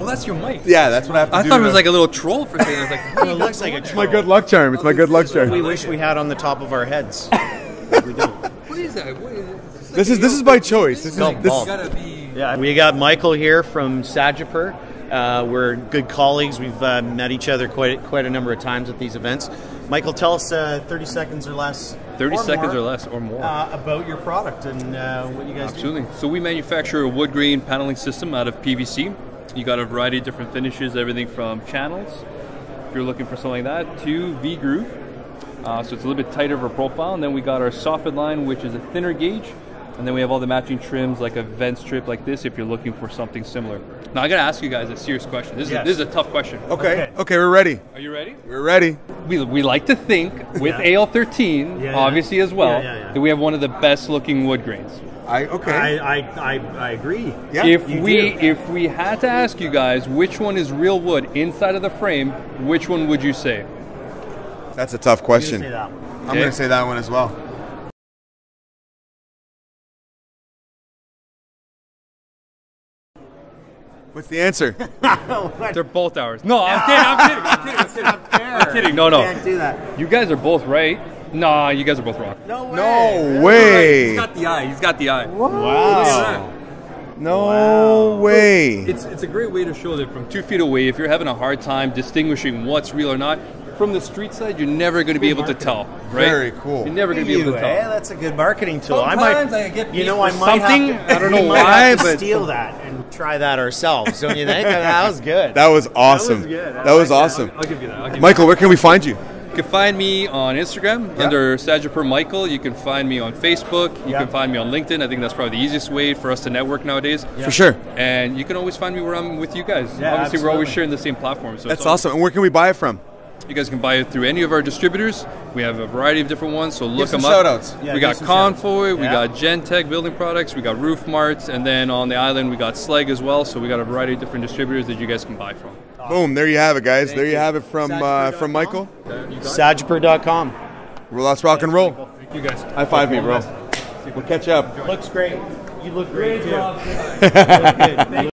Oh, that's your mic. Yeah, that's what I have to I do. thought it was like a little troll for saying. I was like, Well, it looks like a Troll. It's my good luck charm. It's my good luck charm. We wish we had on the top of our heads. we don't. what is that? What is it? It's This is this is by choice. This is Golf this. ball. gotta be. Yeah, we got Michael here from Sagiper. Uh, we're good colleagues. We've uh, met each other quite quite a number of times at these events. Michael, tell us uh, 30 seconds or less. 30 or seconds more, or less or more. Uh, about your product and uh, what you guys do. Absolutely. So we manufacture a wood grain paneling system out of PVC. You got a variety of different finishes, everything from channels, if you're looking for something like that, to V groove. Uh, so it's a little bit tighter of a profile. And then we got our soffit line, which is a thinner gauge. And then we have all the matching trims, like a vent strip like this, if you're looking for something similar. Now I gotta ask you guys a serious question. This is Yes. this is a tough question. Okay. Okay, we're ready. Are you ready? We're ready. We, we like to think with Yeah. AL13, Yeah, yeah. obviously as well, Yeah, yeah, yeah. that we have one of the best looking wood grains. I okay. I, I, I, I agree. yeah. if we do. if we had to ask you guys which one is real wood inside of the frame, which one would you say? That's a tough question. say that one. I'm Okay. gonna say that one as well. What's the answer? They're both ours. No, I'm kidding. I'm kidding. I'm kidding. I'm kidding. I'm kidding. No, no. Can't do that. You guys are both right. Nah, you guys are both wrong. No way. No He's way. got the eye. He's got the eye. Wow. No way. It's it's a great way to show that from two feet away, if you're having a hard time distinguishing what's real or not, from the street side, you're never going to be able to tell. Right? Very cool. You're never going to be able to tell. eh? That's a good marketing tool. Sometimes I I might, get you know, I might something. Have to, I don't know why, but- steal that and try that ourselves. Don't you think? that was good. That was awesome. good. I That was like that. awesome. I'll give you that. I'll give you Michael, where can we find you? You can find me on Instagram Yeah. under Sagiper Michael. You can find me on Facebook. You Yeah. can find me on LinkedIn. I think that's probably the easiest way for us to network nowadays. For sure. And you can always find me where I'm with you guys. Yeah, Obviously, we're always sharing the same platform. So That's it's awesome. And where can we buy it from? You guys can buy it through any of our distributors. We have a variety of different ones, so look them up. shout-outs. Yeah, we got some shout-outs. We Yeah. got Gentek Building Products, we got Roof Mart, and then on the island we got Slegg as well. So we got a variety of different distributors that you guys can buy from. Boom. There you have it, guys. there you you. have it from uh, from Michael. Sagiper.com. Well, let's rock and roll. Thank You guys. High five me, bro. We'll catch up. Looks great. You look great too.